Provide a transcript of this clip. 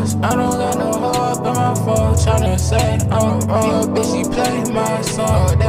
thoughts. I don't got no hope in my phone, tryna say, I'm wrong, bitch, she play my song. They